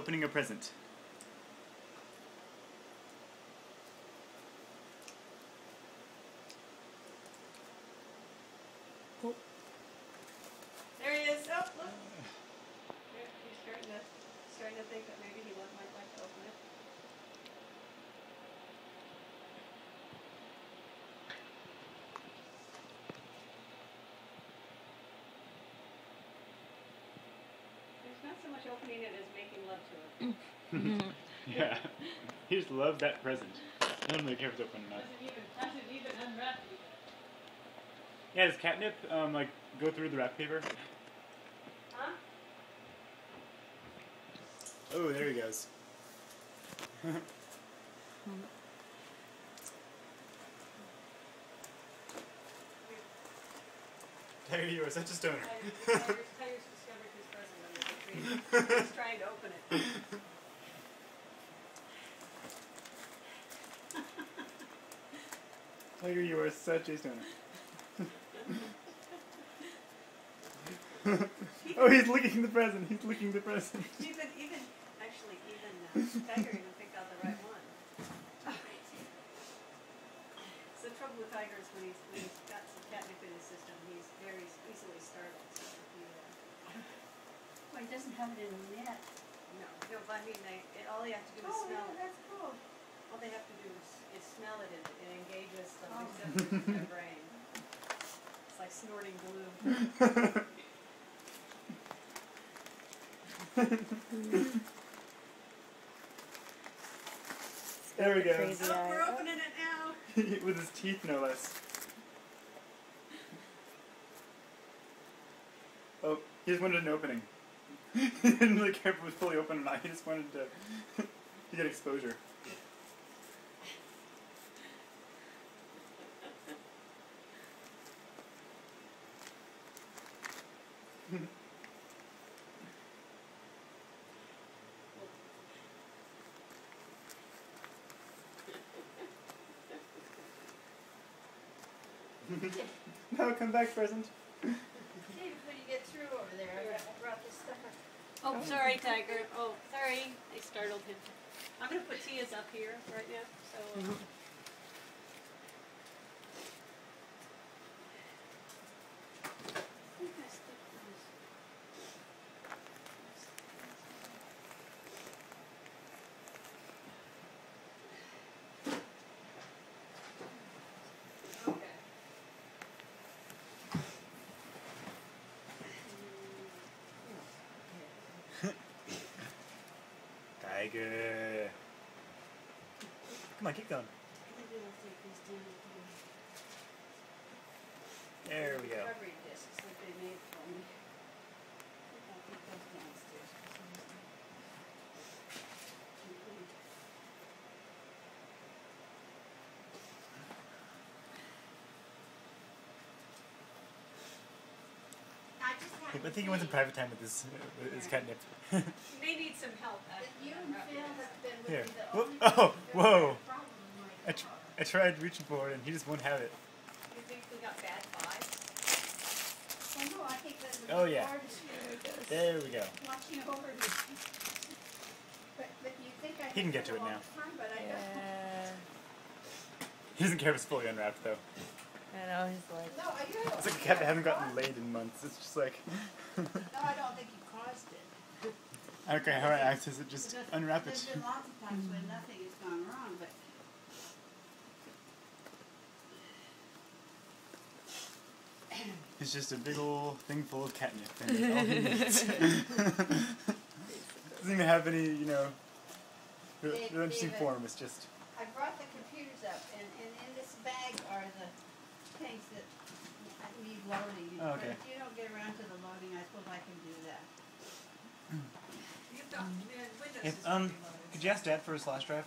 opening a present. Oh. There he is. Oh, look. There, he's starting to starting to think that maybe he would- might like to open it. There's not so much opening it as making love to it. yeah. He just loved that present. I don't really care if it's open or not. Doesn't even doesn't even unwrap it. Yeah, does catnip um like go through the wrap paper? Huh? Oh, there he goes. Tiger, you are such a stoner. He's trying to open it. Tiger, you are such a stoner. oh, he's licking the present. He's licking the present. Even, even, actually, even uh, Tiger even picked out the right one. It's the trouble with Tiger is when he's, when he's got some catnip in his system, he's very easily startled. So if you, uh, Well, he doesn't have it in the net. no, no, but I mean, they, it, all they have to do is Oh, smell yeah, it. that's cool. All they have to do is, is smell it and it engages the Oh. in their brain. It's like snorting glue. there we go. Oh, eye. we're opening it now. With his teeth, no less. Oh, he just wanted an opening. He didn't really care if it was fully open not. He just wanted to, get exposure. no, come back, present. David, when you get through over there, I brought- I brought this stuff. Oh, sorry, Tiger. Oh, sorry. I startled him. I'm gonna put Tia's up here right now, so. Uh, I think I stick this. okay. Tiger. Come on, keep going. There we go. I just I have to think he went some private time with his, with his catnip. You may need some help. you and Phil have been with Here. me the only Oh, whoa. problem I, tr- I tried reaching for it and he just won't have it. You think we got bad vibes? Well, no, I think that the Oh, yeah. car There we go. watching over me. But, but you think I He can get to it now. time, but I don't. Yeah. He doesn't care if it's fully unwrapped though. I know, he's like, No, I do. It's like a cat that hasn't gotten laid in months. It's just like, No, I don't think you caused it. I don't care how I access it, just Because unwrap it. There's been lots of times when nothing has gone wrong, but It's just a big old thing full of catnip. And that's all he needs. Doesn't even have any, you know, real, real interesting David. form. It's just. I brought the computers up, and, and in this bag are the things that need loading. Oh, But if you don't get around to the loading, I suppose I can do that. You've got, the Windows If, um, could you ask Dad for his flash drive?